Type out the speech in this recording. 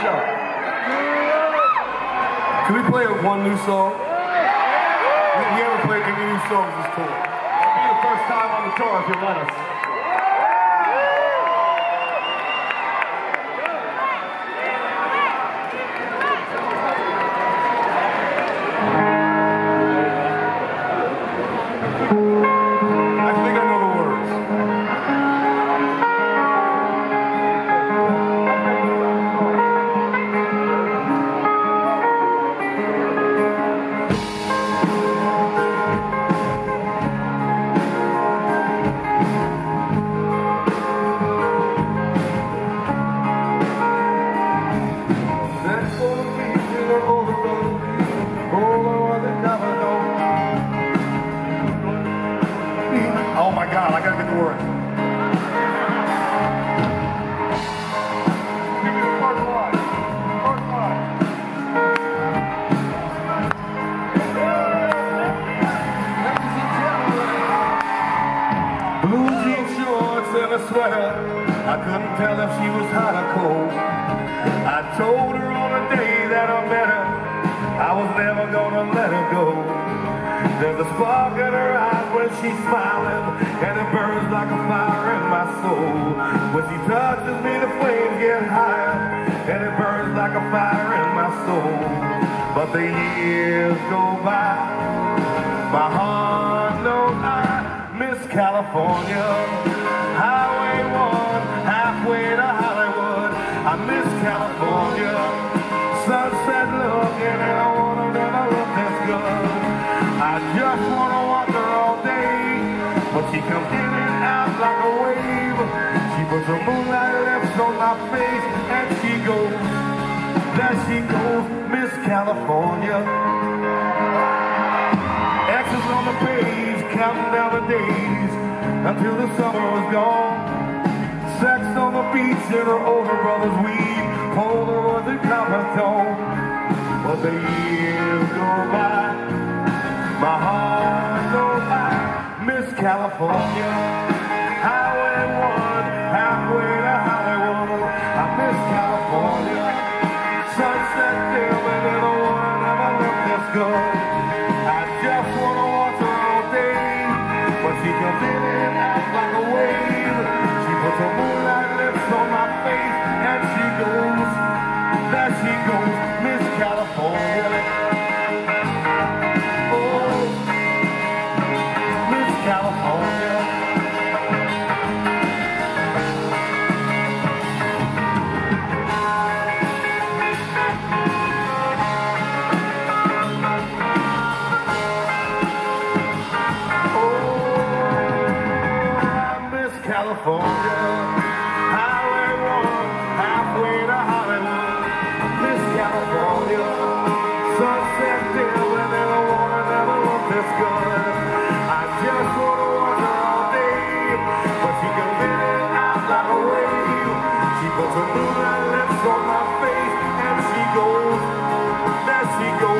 show. Can we play one new song? We, we haven't played any new songs this tour. It'll be the first time on the tour if you let us. Sweater. I couldn't tell if she was hot or cold. I told her on the day that I met her, I was never gonna let her go. There's a spark in her eyes when she's smiling, and it burns like a fire in my soul. When she touches me, the flames get higher, and it burns like a fire in my soul. But the years go by, my heart knows I miss California. California. Sunset looking, and I wanna never look this good. I just wanna watch her all day, but she comes in and out like a wave. She puts her moonlight lips on my face, and she goes, there she goes, Miss California. X's on the page, counting down the days until the summer is gone. Sex on the beach in her older brother's weed, Polaroids and Coppertone. But the years go by, my heart goes by, Miss California. Highway 1, halfway to Hollywood. I miss California. Sunset and in a one never looked this good. I just wanna watch her all day, but she comes in and out like a wave. Goes, there she goes, Miss California. Oh, Miss California. I miss California. Puts her moonlight lips on my face, and she goes, there she goes.